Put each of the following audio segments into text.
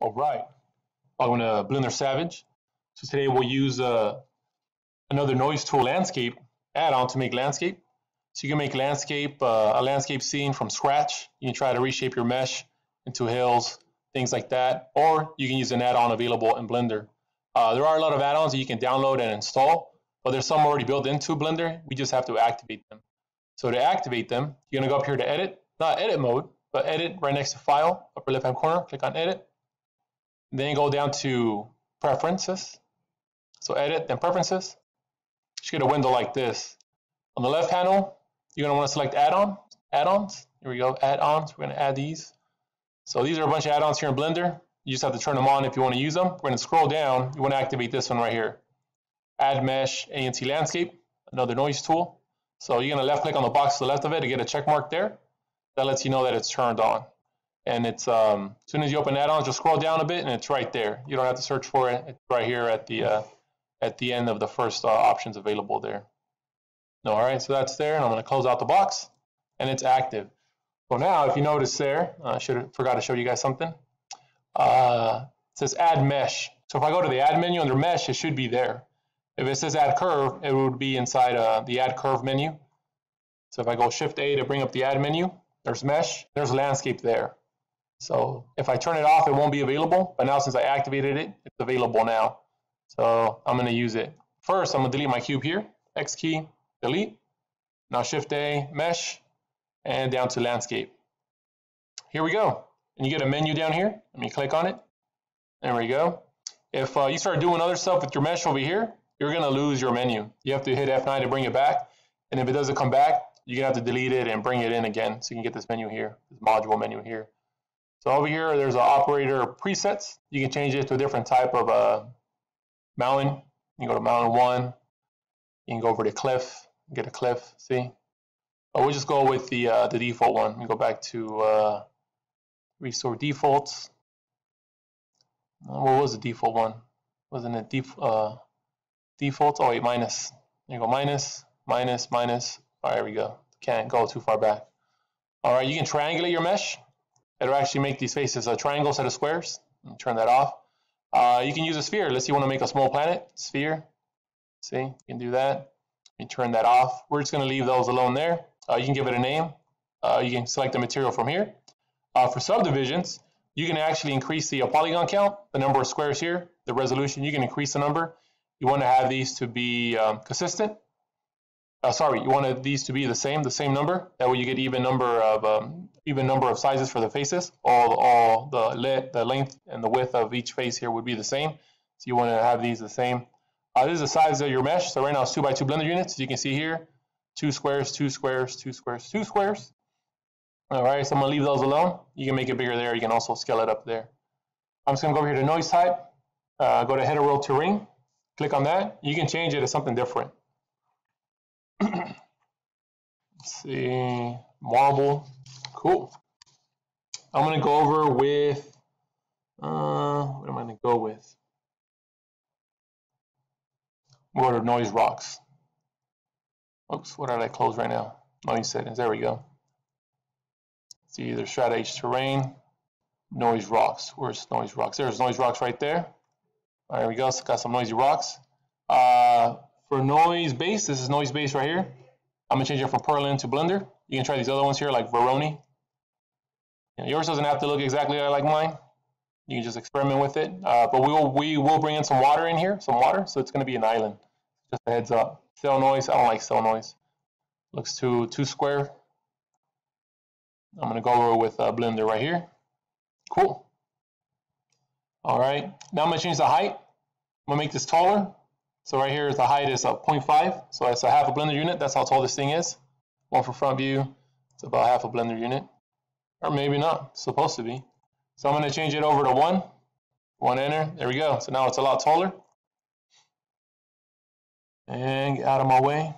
All right, welcome to Blender Savage. So today we'll use uh, another noise tool landscape add-on to make landscape. So you can make landscape, uh, a landscape scene from scratch. You can try to reshape your mesh into hills, things like that, or you can use an add-on available in Blender. Uh, there are a lot of add-ons that you can download and install, but there's some already built into Blender. We just have to activate them. So to activate them, you're gonna go up here to edit, not edit mode, but edit right next to file, upper left-hand corner, click on edit, then you go down to preferences. So edit, then preferences. You should get a window like this. On the left panel, you're gonna wanna select add-on, add-ons. Here we go, add-ons, we're gonna add these. So these are a bunch of add-ons here in Blender. You just have to turn them on if you wanna use them. We're gonna scroll down, you wanna activate this one right here. Add mesh ANT landscape, another noise tool. So you're gonna left click on the box to the left of it to get a check mark there. That lets you know that it's turned on and it's um, as soon as you open add-ons, just scroll down a bit, and it's right there. You don't have to search for it. It's right here at the uh, at the end of the first uh, options available there. No, all right, so that's there, and I'm going to close out the box, and it's active. So now, if you notice there, uh, I should have forgot to show you guys something. Uh, it says Add Mesh. So if I go to the Add menu under Mesh, it should be there. If it says Add Curve, it would be inside uh, the Add Curve menu. So if I go Shift A to bring up the Add menu, there's Mesh, there's Landscape there. So if I turn it off, it won't be available. But now since I activated it, it's available now. So I'm going to use it. First, I'm going to delete my cube here. X key, delete. Now Shift A, Mesh, and down to Landscape. Here we go. And you get a menu down here. Let me click on it. There we go. If uh, you start doing other stuff with your mesh over here, you're going to lose your menu. You have to hit F9 to bring it back. And if it doesn't come back, you're going to have to delete it and bring it in again so you can get this menu here, this module menu here. So over here, there's an operator presets. You can change it to a different type of uh, mountain. You go to mountain one. You can go over to cliff, get a cliff, see? But we'll just go with the uh, the default one. We go back to uh, restore defaults. What was the default one? Wasn't it def uh, default? Oh wait, minus. There you go, minus, minus, minus. All right, we go. Can't go too far back. All right, you can triangulate your mesh it'll actually make these faces a triangle set of squares. Turn that off. Uh, you can use a sphere. Let's say you want to make a small planet, sphere. See, you can do that. You turn that off. We're just going to leave those alone there. Uh, you can give it a name. Uh, you can select the material from here. Uh, for subdivisions, you can actually increase the polygon count, the number of squares here, the resolution. You can increase the number. You want to have these to be um, consistent. Uh, sorry, you want these to be the same, the same number. That way you get even number of um, even number of sizes for the faces. All, all the, the length and the width of each face here would be the same. So you want to have these the same. Uh, this is the size of your mesh. So right now it's two by two blender units. As you can see here, two squares, two squares, two squares, two squares. All right, so I'm gonna leave those alone. You can make it bigger there. You can also scale it up there. I'm just gonna go over here to noise type. Uh, go to hetero terrain. Click on that. You can change it to something different. Let's see, marble. Cool. I'm going to go over with, uh, what am I going to go with? Go to noise rocks. Oops, what did I close right now? Noise settings, there we go. See either Strata H terrain, noise rocks. Where's noise rocks? There's noise rocks right there. All right, there we go. So got some noisy rocks. Uh, for noise base, this is noise base right here. I'm gonna change it from Perlin to Blender. You can try these other ones here like Voronoi. Know, yours doesn't have to look exactly like mine. You can just experiment with it. Uh, but we will we will bring in some water in here, some water, so it's going to be an island. Just a heads up. Cell noise. I don't like cell noise. Looks too too square. I'm going to go over with uh, Blender right here. Cool. All right. Now I'm going to change the height. I'm going to make this taller. So right here the height is a 0.5. So it's a half a Blender unit. That's how tall this thing is. One for front view. It's about half a Blender unit. Or maybe not, supposed to be. So I'm going to change it over to 1. 1 enter. There we go. So now it's a lot taller. And get out of my way.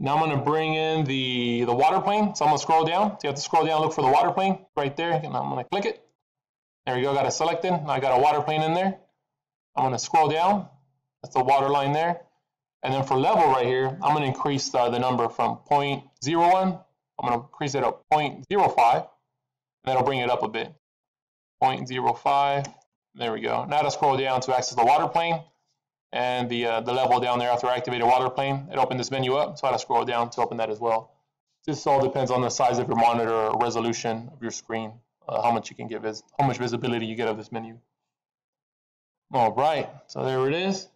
Now I'm going to bring in the, the water plane. So I'm going to scroll down. So you have to scroll down, look for the water plane right there. And I'm going to click it. There we go. Got it selected. Now I got a water plane in there. I'm going to scroll down. That's the water line there. And then for level right here, I'm going to increase the, the number from 0.01. I'm going to increase it up 0.05 that'll bring it up a bit. 0.05. There we go. Now to scroll down to access the water plane and the uh, the level down there after I activated water plane. It opened this menu up, so I had to scroll down to open that as well. This all depends on the size of your monitor or resolution of your screen, uh, how much you can get, vis how much visibility you get of this menu. All right, so there it is.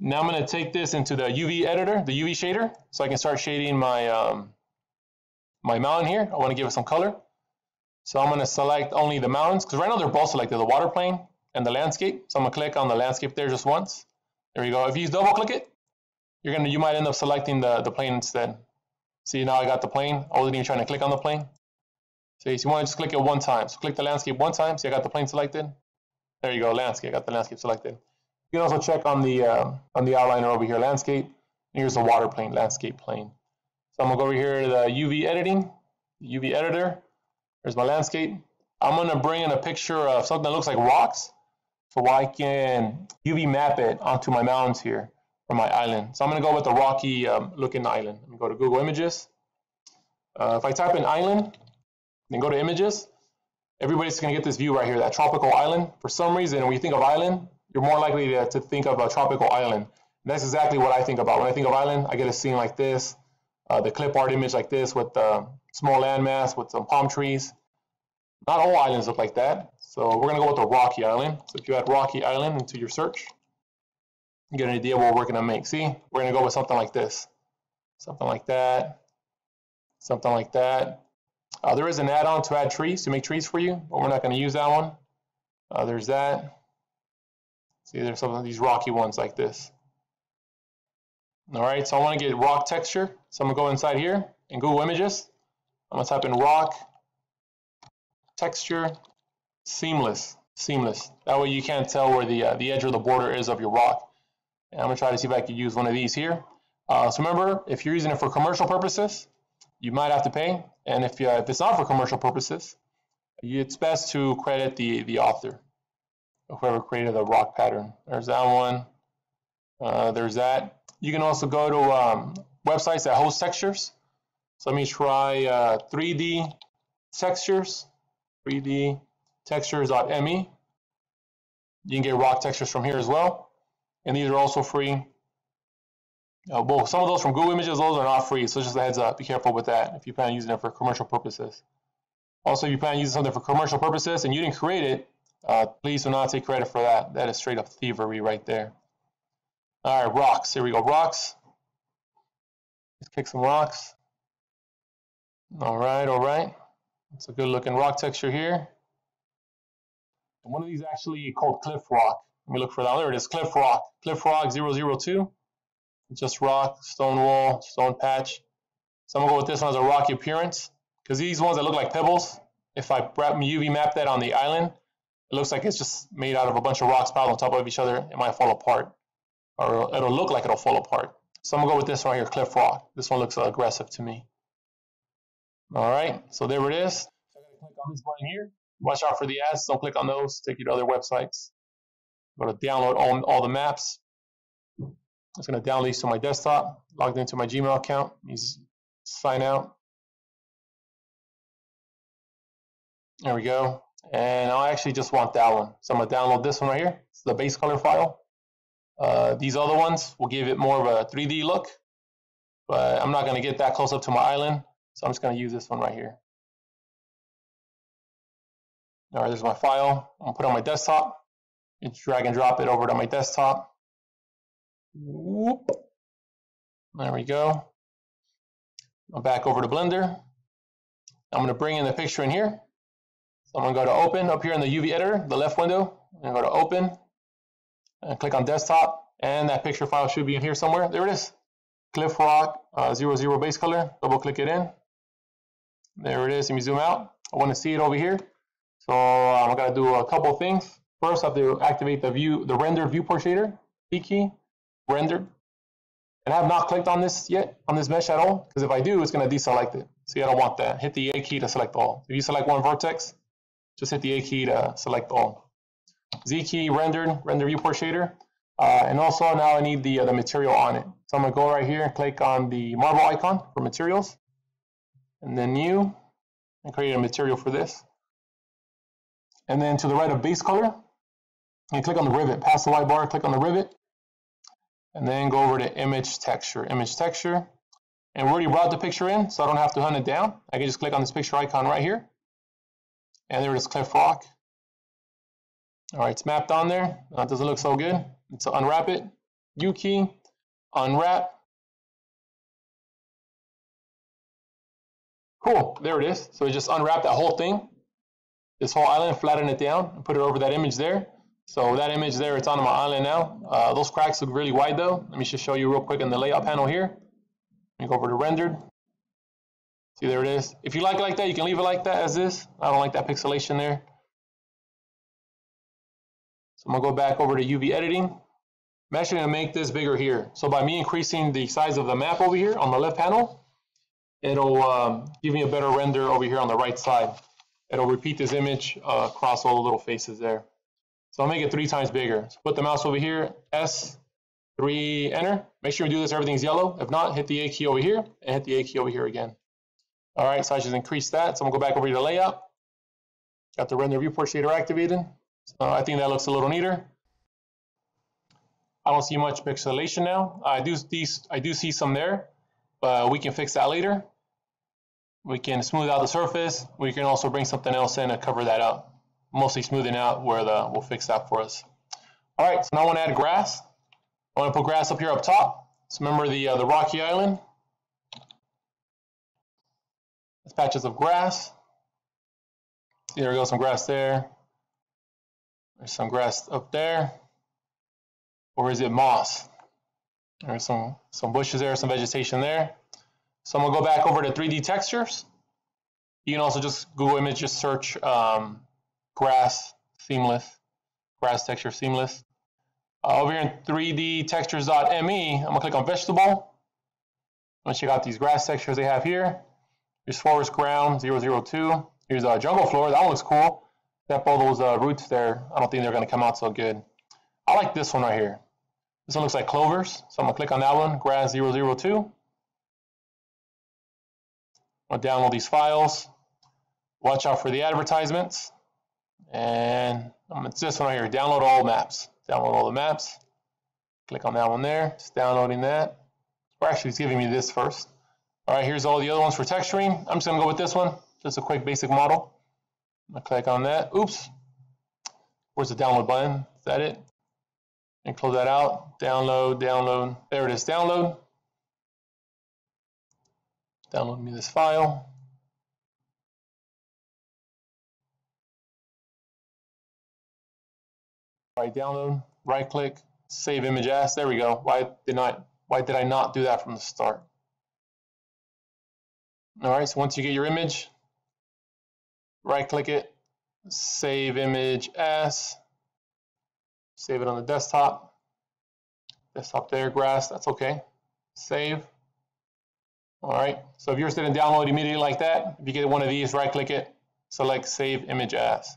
Now I'm going to take this into the UV editor, the UV shader, so I can start shading my um, my mountain here. I want to give it some color. So I'm going to select only the mountains, because right now they're both selected, the water plane and the landscape. So I'm going to click on the landscape there just once. There you go. If you double click it, you're gonna you might end up selecting the, the plane instead. See now I got the plane. I wasn't even trying to click on the plane. So you want to just click it one time. So click the landscape one time. See I got the plane selected. There you go, landscape. I got the landscape selected. You can also check on the uh, on the outliner over here, landscape. Here's the water plane, landscape plane. So I'm gonna go over here to the UV editing, UV editor. There's my landscape. I'm gonna bring in a picture of something that looks like rocks so I can UV map it onto my mountains here for my island. So I'm to go with the rocky um, looking island. Let me go to Google Images. Uh, if I type in island, then go to images, everybody's to get this view right here, that tropical island. For some reason, when you think of island, you're more likely to, to think of a tropical island. And that's exactly what I think about. When I think of island, I get a scene like this, uh, the clip art image like this with the small landmass with some palm trees. Not all islands look like that. So we're going to go with the Rocky Island. So if you add Rocky Island into your search, you get an idea what we're going to make. See, we're going to go with something like this. Something like that. Something like that. Uh, there is an add-on to add trees, to make trees for you, but we're not going to use that one. Uh, there's that. See, there's some of these rocky ones like this. All right, so I want to get rock texture. So I'm going to go inside here in Google Images. I'm to type in rock texture seamless, seamless. That way you can't tell where the, uh, the edge or the border is of your rock. And I'm gonna try to see if I can use one of these here. Uh, so remember, if you're using it for commercial purposes, you might have to pay. And if, uh, if it's not for commercial purposes, it's best to credit the, the author, whoever created the rock pattern. There's that one. Uh, there's that. You can also go to um, websites that host textures. So let me try 3D uh, textures, 3D textures.me. You can get rock textures from here as well. And these are also free. Uh, well, some of those from Google Images, those are not free. So just a heads up, be careful with that if you plan on using it for commercial purposes. Also, if you plan on using something for commercial purposes and you didn't create it, uh, please do not take credit for that. That is straight up thievery right there. All right, rocks. Here we go, rocks. Let's kick some rocks. All right, all right. It's a good looking rock texture here. And one of these actually called Cliff Rock. Let me look for that. There it is, Cliff Rock. Cliff Rock 002. Just rock, stone wall, stone patch. So I'm gonna go with this one as a rocky appearance because these ones that look like pebbles, if I UV map that on the island, it looks like it's just made out of a bunch of rocks piled on top of each other. It might fall apart or it'll look like it'll fall apart. So I'm gonna go with this one here, Cliff Rock. This one looks aggressive to me. All right, so there it is. So I'm gonna click on this button here watch out for the ads. Don't click on those. Take you to other websites. Go to download all, all the maps. It's going to download these to my desktop. Logged into my Gmail account. Use sign out. There we go. And I actually just want that one. So I'm going to download this one right here. It's the base color file. Uh, these other ones will give it more of a 3D look. But I'm not going to get that close up to my island. So I'm just going to use this one right here. All right, there's my file. I'm gonna put it on my desktop. And drag and drop it over to my desktop. Whoop. There we go. I'm back over to Blender. I'm gonna bring in the picture in here. So I'm gonna go to open up here in the UV editor, the left window. I'm gonna go to open and click on desktop. And that picture file should be in here somewhere. There it is. Cliff Rock uh, 00 base color. Double click it in. There it is. Let me zoom out. I want to see it over here. So I'm gonna do a couple things. First, I have to activate the view, the rendered viewport shader, V key, rendered. And I have not clicked on this yet, on this mesh at all, because if I do, it's gonna deselect it. See, I don't want that. Hit the A key to select all. If you select one vertex, just hit the A key to select all. Z key, rendered, render viewport shader. Uh, and also now I need the, uh, the material on it. So I'm gonna go right here and click on the marble icon for materials, and then new, and create a material for this. And then to the right of base color, you click on the rivet, pass the white bar, click on the rivet, and then go over to image texture, image texture. And we already brought the picture in, so I don't have to hunt it down. I can just click on this picture icon right here. And there it is, Cliff Rock. All right, it's mapped on there. Uh, that doesn't look so good. So unwrap it, U key, unwrap. Cool, there it is. So we just unwrap that whole thing, this whole island, flatten it down, and put it over that image there. So that image there, it's on my island now. Uh, those cracks look really wide though. Let me just show you real quick in the layout panel here. Let me go over to rendered. See, there it is. If you like it like that, you can leave it like that as this. I don't like that pixelation there. So I'm gonna go back over to UV editing. I'm actually gonna make this bigger here. So by me increasing the size of the map over here on the left panel, it'll um, give me a better render over here on the right side. It'll repeat this image uh, across all the little faces there. So I'll make it three times bigger. So put the mouse over here, S, three, enter. Make sure you do this, everything's yellow. If not, hit the A key over here and hit the A key over here again. All right, so I just increased that. So I'm gonna go back over to the layout. Got the render viewport shader activated. So I think that looks a little neater. I don't see much pixelation now. I do, these, I do see some there, but we can fix that later. We can smooth out the surface. We can also bring something else in to cover that up mostly smoothing out where the, we'll fix that for us. All right, so now I want to add grass. I want to put grass up here up top. So remember the, uh, the rocky island. There's patches of grass. See, there we go, some grass there. There's some grass up there. Or is it moss? There's some, some bushes there, some vegetation there. So I'm gonna go back over to 3D textures. You can also just Google image, just search um, grass seamless, grass texture seamless. Uh, over here in 3D textures.me, I'm gonna click on vegetable. I'm gonna check out these grass textures they have here. Here's forest ground 002. Here's a jungle floor, that one looks cool. Except all those uh, roots there, I don't think they're gonna come out so good. I like this one right here. This one looks like clovers, so I'm gonna click on that one, grass 002. I'll download these files. Watch out for the advertisements. And it's this one right here, download all maps. Download all the maps. Click on that one there, It's downloading that. Or actually, it's giving me this first. All right, here's all the other ones for texturing. I'm just gonna go with this one, just a quick basic model. Gonna click on that. Oops. Where's the download button? Is that it? And close that out. Download, download. There it is, download. Download me this file. right download, right click, save image as. There we go. Why did not why did I not do that from the start? All right, so once you get your image, right click it, save image as, save it on the desktop. Desktop there, grass, that's okay. Save. All right, so if yours didn't download immediately like that, if you get one of these, right click it, select save image as.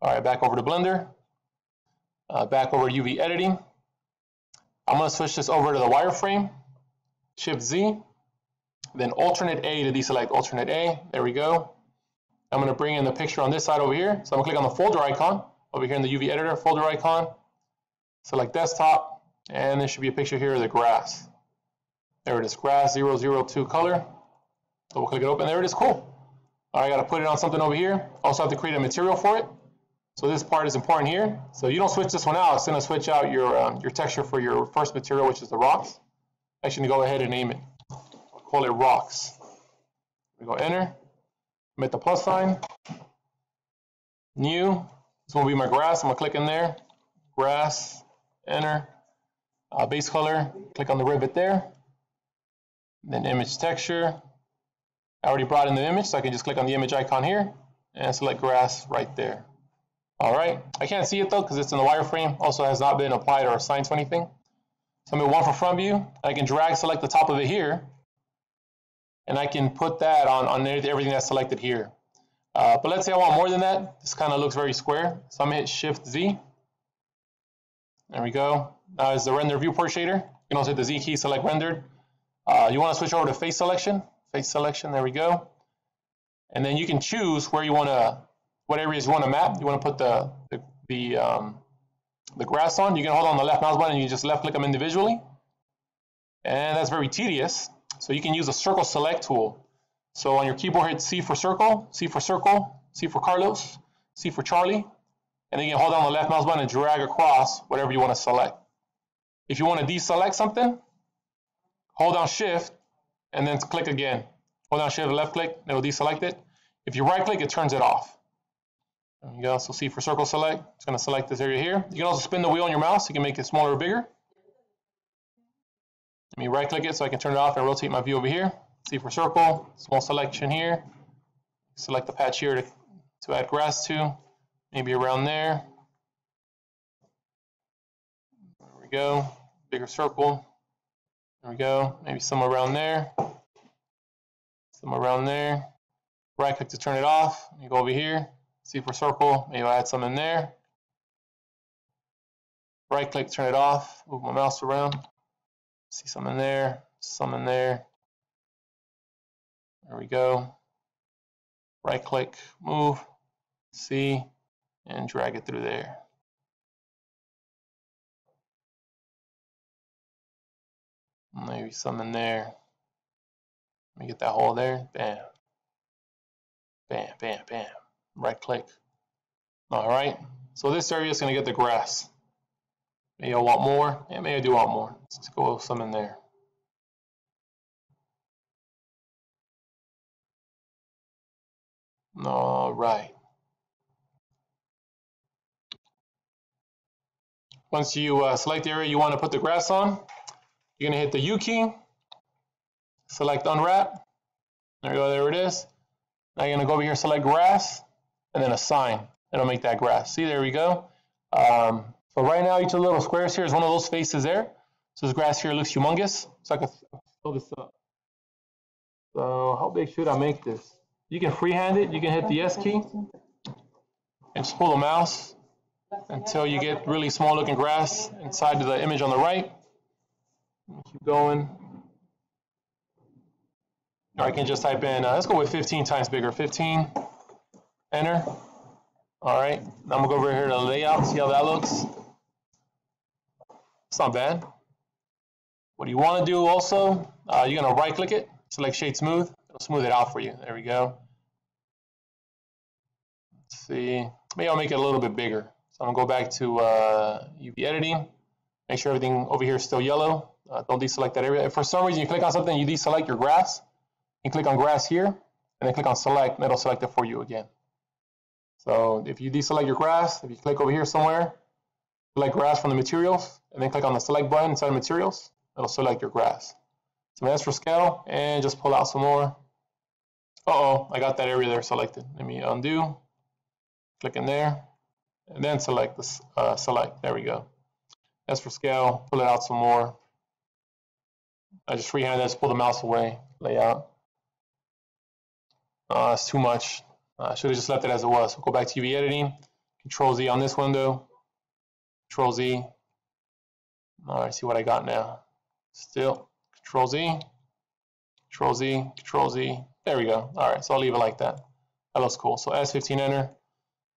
All right, back over to Blender. Uh, back over to UV editing. I'm to switch this over to the wireframe. Shift Z. Then alternate A to deselect alternate A. There we go. I'm going to bring in the picture on this side over here. So I'm to click on the folder icon over here in the UV editor folder icon. Select desktop. And there should be a picture here of the grass. There it is, grass 002 color. Double click it open. There it is. Cool. All right, I got to put it on something over here. Also have to create a material for it. So this part is important here. So you don't switch this one out. It's to switch out your, um, your texture for your first material, which is the rocks. Actually, go ahead and name it. I'll call it rocks. We go enter. Hit the plus sign. New. This will be my grass. I'm to click in there. Grass. Enter. Uh, base color. Click on the rivet there. Then image texture. I already brought in the image, so I can just click on the image icon here and select grass right there. All right, I can't see it though because it's in the wireframe. Also has not been applied or assigned to anything. So I'm going one for front view. I can drag select the top of it here. And I can put that on, on everything that's selected here. Uh, but let's say I want more than that. This kind of looks very square. So I'm to hit Shift Z. There we go. Now is the render viewport shader. You can also hit the Z key, select rendered. Uh, you want to switch over to face selection. Face selection, there we go. And then you can choose where you want to what areas you want to map. You want to put the, the, the, um, the grass on. You can hold on the left mouse button and you just left click them individually. And that's very tedious. So you can use a circle select tool. So on your keyboard, hit C for circle, C for circle, C for Carlos, C for Charlie, and then you can hold down the left mouse button and drag across whatever you want to select. If you want to deselect something, hold down shift and then click again. Hold down shift left click, it'll deselect it. If you right click, it turns it off. There you can also C for circle select. It's going to select this area here. You can also spin the wheel on your mouse. You can make it smaller or bigger. Let me right click it so I can turn it off and rotate my view over here. C for circle, small selection here. Select the patch here to, to add grass to, maybe around there. There we go, bigger circle. There we go, maybe somewhere around there. Somewhere around there. Right click to turn it off. You go over here, C for circle, maybe I'll add some in there. Right click, turn it off, move my mouse around. See some in there, some in there. There we go. Right click, move, see, and drag it through there. Maybe some in there. Let me get that hole there. Bam. Bam, bam, bam. Right click. All right. So this area is going to get the grass. Maybe I want more. Yeah, maybe I do want more. Let's go some in there. All right. Once you uh, select the area you want to put the grass on, you're going to hit the U key, select unwrap. There you go, there it is. Now you're going to go over here, select grass, and then assign. It'll make that grass. See, there we go. Um, so right now, each of the little squares here is one of those faces there. So this grass here looks humongous. So I can fill this up. So how big should I make this? You can freehand it. You can hit the S key and just pull the mouse until you get really small looking grass inside of the image on the right. Keep going. Or I can just type in, uh, let's go with 15 times bigger. 15, enter. All right, now I'm gonna go over here to layout, see how that looks. It's not bad. What do you want to do also, uh, you're to right click it, select shade smooth. It'll smooth it out for you. There we go. Let's see. Maybe I'll make it a little bit bigger. So I'm to go back to uh, UV editing. Make sure everything over here is still yellow. Uh, don't deselect that area. If for some reason you click on something, you deselect your grass, you click on grass here, and then click on select, and it'll select it for you again. So if you deselect your grass, if you click over here somewhere, select grass from the materials, and then click on the select button inside materials. It'll select your grass. So that's for scale, and just pull out some more. Uh-oh, I got that area there selected. Let me undo, click in there, and then select this, uh, select, there we go. As for scale, pull it out some more. I just freehand this, pull the mouse away, layout. Uh, that's too much. I should have just left it as it was. So go back to UV editing, Control Z on this window, Control Z. All right, see what I got now. Still, Control Z, Control Z, Control Z. There we go. All right, so I'll leave it like that. That looks cool. So S15 enter.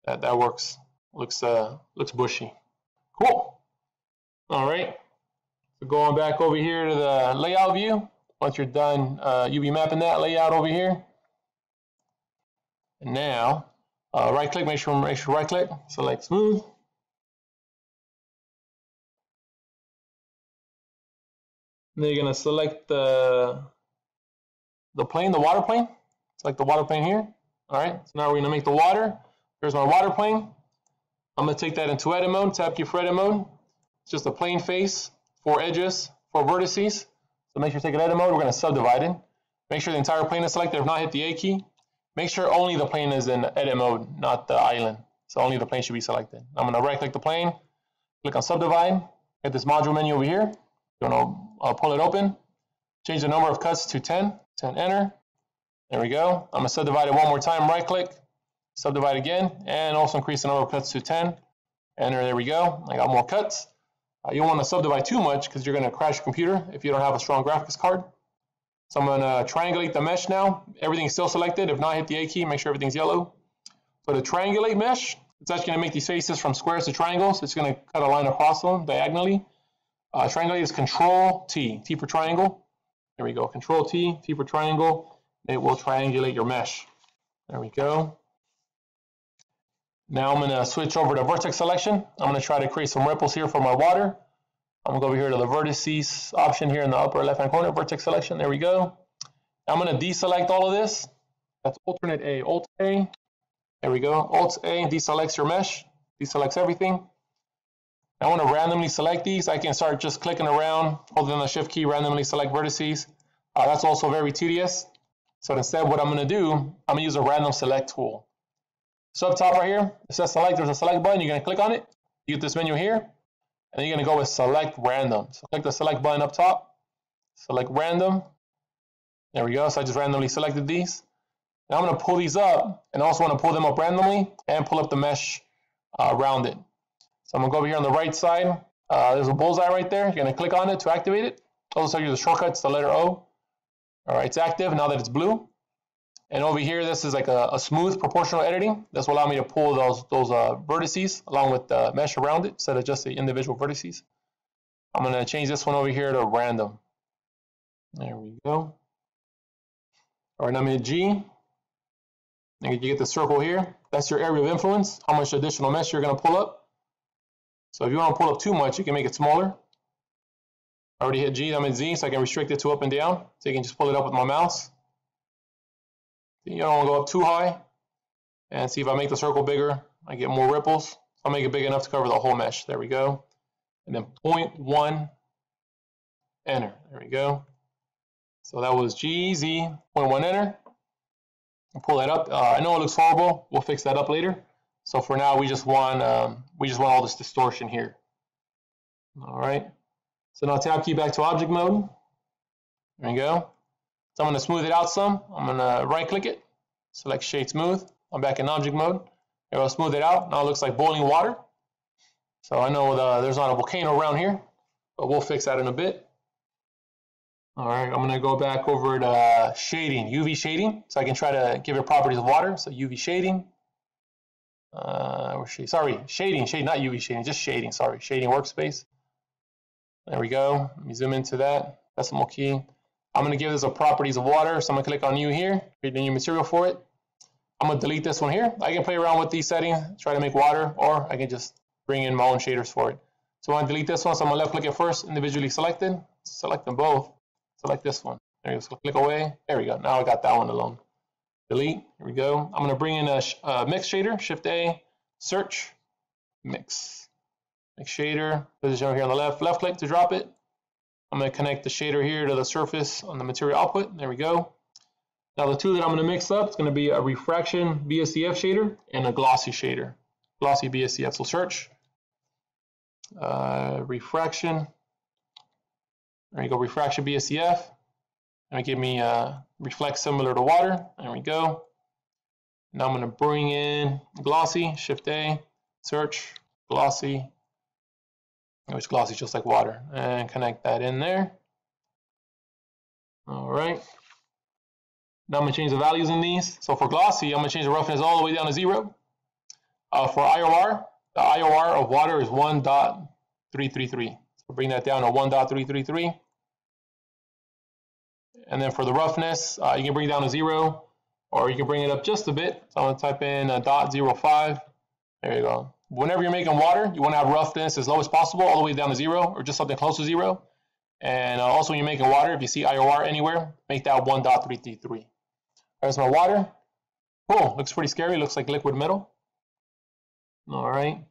That that works. Looks uh looks bushy. Cool. All right. So going back over here to the layout view. Once you're done uh, UV mapping that layout over here. And now, uh, right click, make sure, make sure right click, select smooth. Then you're gonna select the the plane, the water plane. Select the water plane here. All right, so now we're gonna make the water. Here's my water plane. I'm gonna take that into edit mode, tab key for edit mode. It's just a plane face, four edges, four vertices. So make sure you take it edit mode, we're gonna subdivide it. Make sure the entire plane is selected, if not hit the A key. Make sure only the plane is in edit mode, not the island. So only the plane should be selected. I'm gonna right click the plane, click on subdivide, hit this module menu over here. You're gonna uh, pull it open, change the number of cuts to 10, 10 enter. There we go. I'm gonna subdivide it one more time, right click, subdivide again, and also increase the number of cuts to 10. Enter, there we go. I got more cuts. Uh, you don't wanna subdivide too much because you're gonna crash your computer if you don't have a strong graphics card. So I'm gonna triangulate the mesh now. Everything's still selected. If not, hit the A key, make sure everything's yellow. For the triangulate mesh, it's actually going to make these faces from squares to triangles. It's going to cut a line across them diagonally. Uh, triangulate is Control T, T for triangle. There we go, Control T, T for triangle. It will triangulate your mesh. There we go. Now I'm going to switch over to vertex selection. I'm going to try to create some ripples here for my water. I'm going to go over here to the vertices option here in the upper left hand corner, vertex selection. There we go. I'm going to deselect all of this. That's alternate A, Alt A. There we go. Alt A deselects your mesh, deselects everything. I want to randomly select these. I can start just clicking around, holding the shift key, randomly select vertices. Uh, that's also very tedious. So instead, what I'm going to do, I'm going to use a random select tool. So up top right here, it says select, there's a select button. You're going to click on it. You get this menu here, and you're going to go with select random. So click the select button up top, select random. There we go. So I just randomly selected these. Now I'm going to pull these up, and also want to pull them up randomly and pull up the mesh uh, around it. So I'm going to go over here on the right side. Uh, there's a bullseye right there. You're going to click on it to activate it. Also, use the shortcuts, the letter O. All right, it's active now that it's blue. And over here, this is like a, a smooth proportional editing. This will allow me to pull those, those uh, vertices along with the mesh around it instead of just the individual vertices. I'm going to change this one over here to random. There we go. All right, I'm in G. And you get the circle here. That's your area of influence, how much additional mesh you're going to pull up. So if you want to pull up too much, you can make it smaller. I already hit G, I'm in Z, so I can restrict it to up and down. So you can just pull it up with my mouse. You don't want to go up too high. And see if I make the circle bigger, I get more ripples. I'll make it big enough to cover the whole mesh. There we go. And then 0.1, enter. There we go. So that was GZ, 0.1 enter. I'll pull that up. Uh, I know it looks horrible. We'll fix that up later. So for now, we just want um, we just want all this distortion here. All right. So now tab key back to object mode. There we go. So I'm going to smooth it out some. I'm going to right click it, select shade smooth. I'm back in object mode. It will smooth it out. Now it looks like boiling water. So I know the, there's not a volcano around here, but we'll fix that in a bit. All right, I'm going to go back over to shading, UV shading, so I can try to give it properties of water. So UV shading, uh, sorry, shading, shade, not UV shading, just shading, sorry, shading workspace. There we go. Let me zoom into that. Decimal key. I'm going to give this a properties of water. So I'm going to click on new here, create a new material for it. I'm going to delete this one here. I can play around with these settings, try to make water, or I can just bring in my own shaders for it. So I want to delete this one. So I'm going to left click it first, individually selected. Select them both. Select this one. There you go. So click away. There we go. Now I got that one alone delete, here we go. I'm gonna bring in a, a uh, mix shader, shift A, search, mix. Mix shader, position over here on the left, left click to drop it. I'm gonna connect the shader here to the surface on the material output, there we go. Now the two that I'm gonna mix up is gonna be a refraction BSDF shader and a glossy shader, glossy BSDF, so search, uh, refraction, there you go, refraction BSDF, and it give me a reflect similar to water. There we go. Now I'm going to bring in glossy, shift A, search, glossy, which glossy just like water, and connect that in there. All right. Now I'm going to change the values in these. So for glossy, I'm going to change the roughness all the way down to zero. Uh, for IOR, the IOR of water is 1.333. So bring that down to 1.333. And then for the roughness, uh, you can bring it down to zero, or you can bring it up just a bit. So I'm gonna type in a dot zero five. There you go. Whenever you're making water, you wanna have roughness as low as possible, all the way down to zero, or just something close to zero. And uh, also when you're making water, if you see IOR anywhere, make that 1.333. There's my water. Cool, looks pretty scary, looks like liquid metal. All right.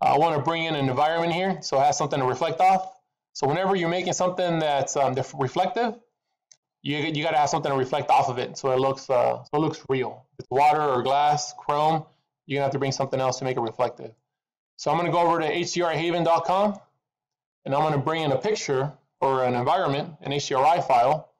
I want to bring in an environment here so it has something to reflect off. So whenever you're making something that's um, reflective, you, you got to have something to reflect off of it so it looks uh, so it looks real. It's water or glass, chrome, you're gonna have to bring something else to make it reflective. So I'm gonna go over to hdrhaven.com and I'm gonna bring in a picture or an environment, an HDRI file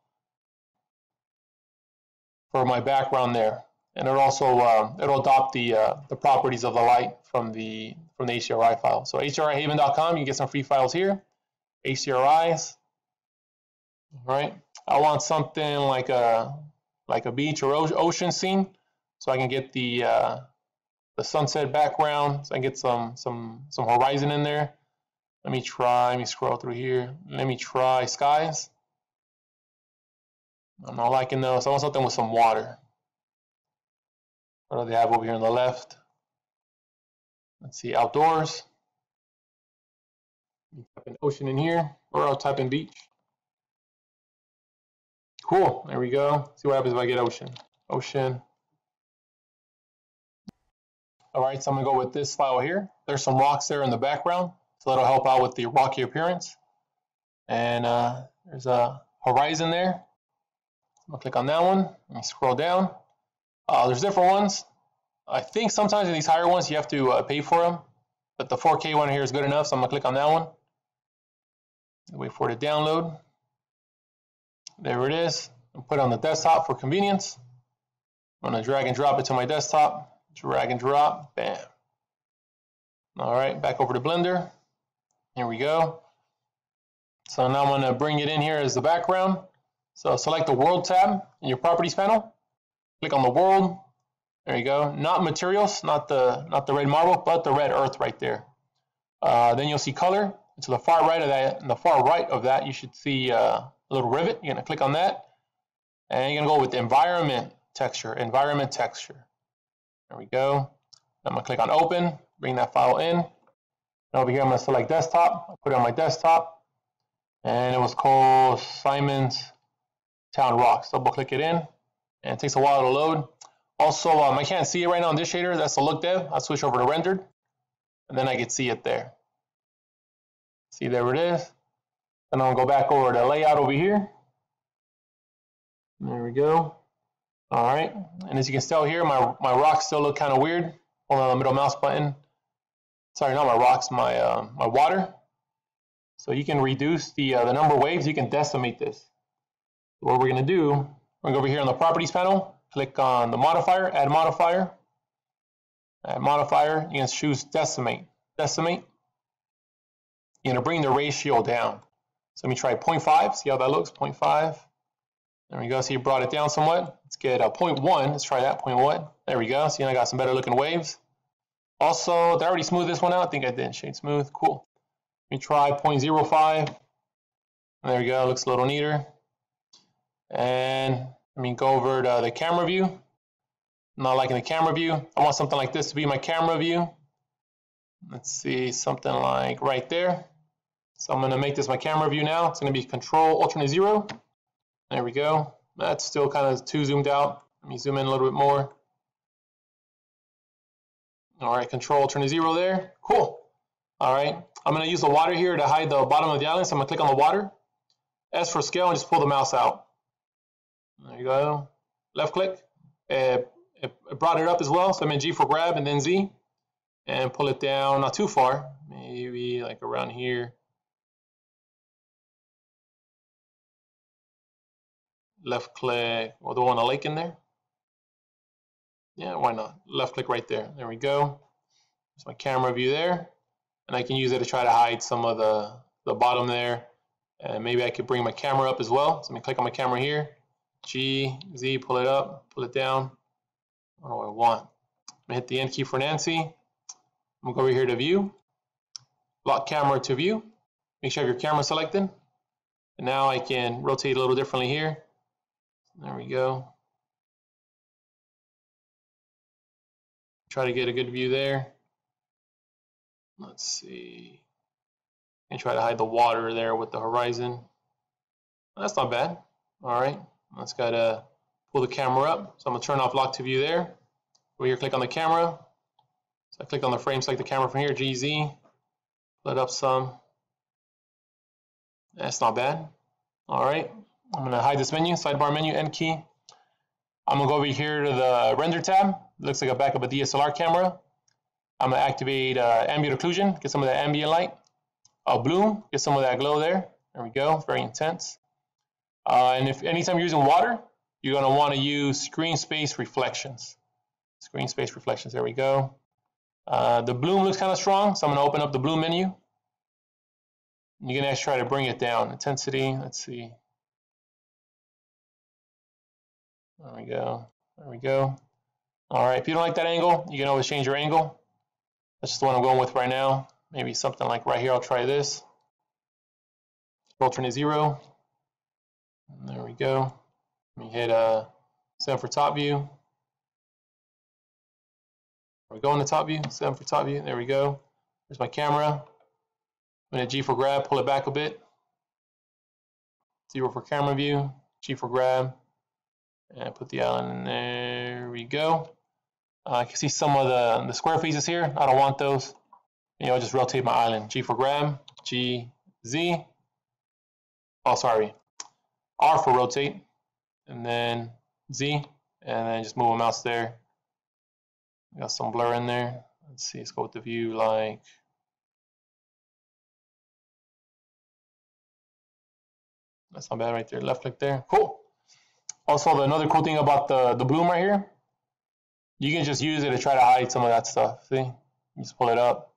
for my background there. And it'll also uh, it'll adopt the uh, the properties of the light from the from the HDRI file. So hdrhaven.com, you can get some free files here. HDRIs, all right. I want something like a like a beach or ocean scene, so I can get the uh, the sunset background so I can get some some some horizon in there. Let me try, let me scroll through here. Let me try skies. I'm not liking those. I want something with some water. What do they have over here on the left? Let's see, outdoors. Type in ocean in here, or I'll type in beach. Cool, there we go. See what happens if I get ocean. Ocean. All right, so I'm gonna go with this file here. There's some rocks there in the background, so that'll help out with the rocky appearance. And uh, there's a horizon there. I'm gonna click on that one. Let scroll down. Uh, there's different ones. I think sometimes in these higher ones you have to uh, pay for them, but the 4K one here is good enough, so I'm gonna click on that one. Wait for it to download. There it is. I'll put it on the desktop for convenience. I'm gonna drag and drop it to my desktop. Drag and drop, bam. All right, back over to Blender. Here we go. So now I'm gonna bring it in here as the background. So select the World tab in your Properties panel. Click on the World. There you go. Not Materials, not the not the red marble, but the red Earth right there. Uh, then you'll see Color. To the far right of that, in the far right of that, you should see uh, a little rivet. You're gonna click on that, and you're gonna go with Environment Texture. Environment Texture. There we go. I'm gonna click on Open. Bring that file in. And over here, I'm gonna select Desktop. put it on my desktop, and it was called Simon's Town Rocks. Double click it in, and it takes a while to load. Also, um, I can't see it right now on this shader. That's the look dev. I'll switch over to rendered, and then I can see it there. See, there it is. Then I'll go back over to layout over here. There we go. All right, and as you can tell here, my, my rocks still look kind of weird. Hold on the middle mouse button. Sorry, not my rocks, my, uh, my water. So you can reduce the, uh, the number of waves, you can decimate this what we're going to do, we're to go over here on the properties panel, click on the modifier, add modifier, add modifier, you can choose decimate, decimate. You're to bring the ratio down. So let me try 0.5, see how that looks, 0.5. There we go, see you brought it down somewhat. Let's get a 0.1, let's try that, 0.1. There we go, see I got some better looking waves. Also, did I already smooth this one out? I think I did, shade smooth, cool. Let me try 0.05. There we go, looks a little neater. And let me go over to the camera view. I'm not liking the camera view. I want something like this to be my camera view. Let's see, something like right there. So I'm going to make this my camera view now. It's going to be Control Alternate Zero. There we go. That's still kind of too zoomed out. Let me zoom in a little bit more. All right, Control Alternate Zero there. Cool. All right, I'm going to use the water here to hide the bottom of the island. So I'm to click on the water. S for scale and just pull the mouse out. There you go. Left click. it brought it up as well. So I'm in G for grab and then Z. And pull it down, not too far. Maybe like around here. Left click. Well, do I want a lake in there? Yeah, why not? Left click right there. There we go. There's my camera view there. And I can use it to try to hide some of the, the bottom there. And maybe I could bring my camera up as well. So let me click on my camera here. G, Z, pull it up, pull it down. What do I want? I'm gonna hit the N key for Nancy. I'm gonna go over here to view, lock camera to view. Make sure you have your camera selected. And now I can rotate a little differently here. There we go. Try to get a good view there. Let's see. And try to hide the water there with the horizon. That's not bad. All right. Let's go to pull the camera up. So I'm gonna turn off lock to view there. Over here, click on the camera. So I click on the frame, select the camera from here, GZ, it up some. That's not bad. All right, I'm gonna hide this menu, sidebar menu, N key. I'm gonna go over here to the render tab. Looks like a backup a DSLR camera. I'm gonna activate uh, ambient occlusion, get some of that ambient light. Uh, bloom, get some of that glow there. There we go, very intense. Uh, and if anytime you're using water, you're going to want to use screen space reflections. Screen space reflections, there we go. Uh, the bloom looks kind of strong, so I'm to open up the bloom menu. You can actually try to bring it down. Intensity, let's see. There we go. There we go. All right, if you don't like that angle, you can always change your angle. That's just the one I'm going with right now. Maybe something like right here, I'll try this. Alternate zero. And there we go. Let me hit uh, seven for top view. We go in the top view, seven for top view. There we go. There's my camera. I'm gonna G for grab, pull it back a bit. Zero for camera view, G for grab, and put the island in there. We go. Uh, I can see some of the, the square faces here. I don't want those. You know, just rotate my island. G for grab, G, Z. Oh, sorry. R for rotate, and then Z, and then just move my mouse there. Got some blur in there. Let's see, let's go with the view like That's not bad right there. Left click there. Cool. Also, the, another cool thing about the, the bloom right here, you can just use it to try to hide some of that stuff. See? Just pull it up.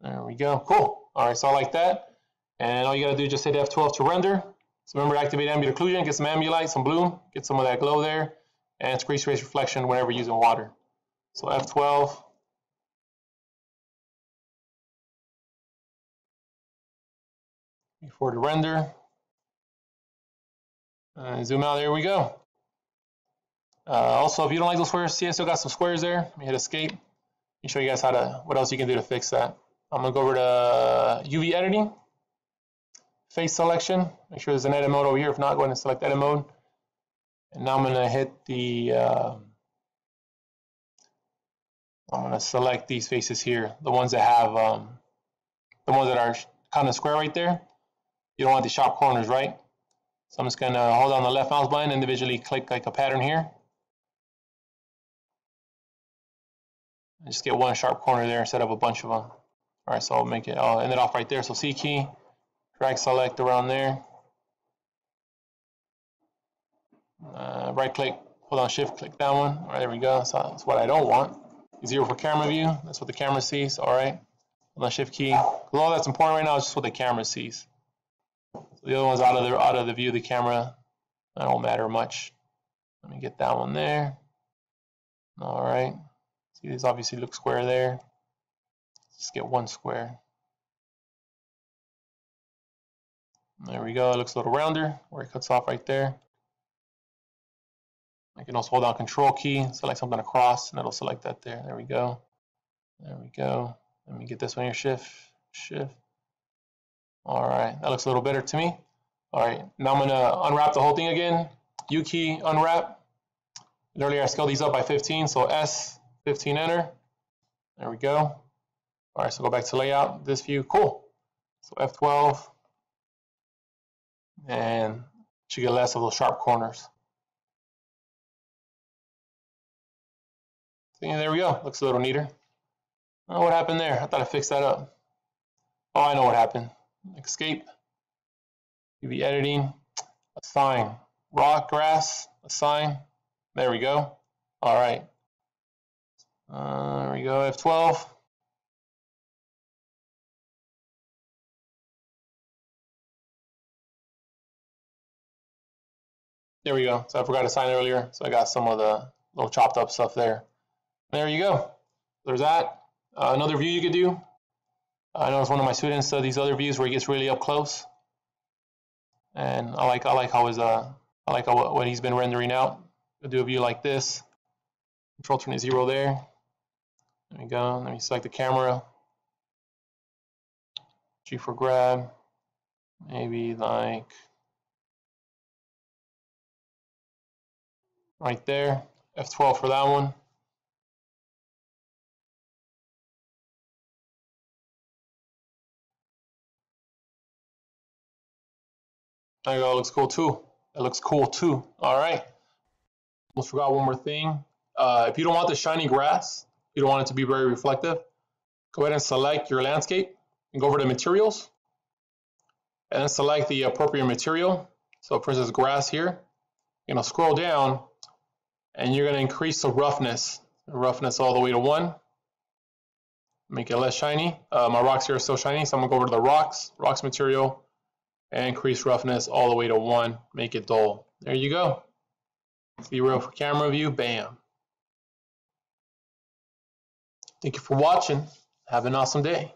There we go. Cool. All right, so I like that. And all you gotta do is just hit F12 to render. So remember, to activate ambient occlusion, get some light, some bloom, get some of that glow there, and increase race reflection whenever using water. So F12. Before the render. Uh, zoom out, there we go. Uh, also, if you don't like those squares, see I still got some squares there. Let me hit escape. Let me show you guys how to, what else you can do to fix that. I'm gonna go over to UV editing, face selection. Make sure there's an edit mode over here. If not, go ahead and select edit mode. And now I'm gonna hit the, uh, I'm to select these faces here, the ones that have, um, the ones that are kind of square right there. You don't want the sharp corners, right? So I'm just going to hold on the left mouse button, and individually click like a pattern here. And just get one sharp corner there instead of a bunch of them. All right, so I'll make it, I'll end it off right there. So C key, drag select around there. Uh, right click, hold on shift, click that one. All right, there we go. So that's what I don't want. Zero for camera view. That's what the camera sees. All right. Hold on shift key. All that's important right now is just what the camera sees. So the other one's out of the out of the view of the camera. That don't matter much. Let me get that one there. All right. See, these obviously look square there. Just get one square. There we go. It looks a little rounder where it cuts off right there. I can also hold down control key, select something across, and it'll select that there. There we go. There we go. Let me get this one here, shift, shift. All right, that looks a little better to me. All right, now I'm gonna unwrap the whole thing again. U key, unwrap. And earlier I scaled these up by 15, so S, 15 enter. There we go. All right, so go back to layout, this view, cool. So F12, and should get less of those sharp corners. See, there we go. Looks a little neater. Oh, what happened there? I thought I fixed that up. Oh, I know what happened. Escape. UV editing. Assign. Rock, grass. Assign. There we go. All right. Uh, there we go. F12. There we go. So I forgot to sign earlier. So I got some of the little chopped up stuff there. There you go. There's that. Uh, another view you could do. I know it's one of my students uh, these other views where he gets really up close, and I like I like how his uh I like how, what he's been rendering out. I'll do a view like this. Control turn zero there. There we go. Let me select the camera. G for grab. Maybe like right there. F12 for that one. There you go. Looks cool too. It looks cool too. All right. Almost forgot one more thing. Uh, if you don't want the shiny grass, you don't want it to be very reflective, go ahead and select your landscape and go over to materials and then select the appropriate material. So for instance, grass here, you know, scroll down and you're going to increase the roughness, the roughness all the way to one. Make it less shiny. Uh, my rocks here are still shiny, so I'm going to go over to the rocks, rocks material, and increase roughness all the way to one, make it dull. There you go. Zero for camera view, bam. Thank you for watching. Have an awesome day.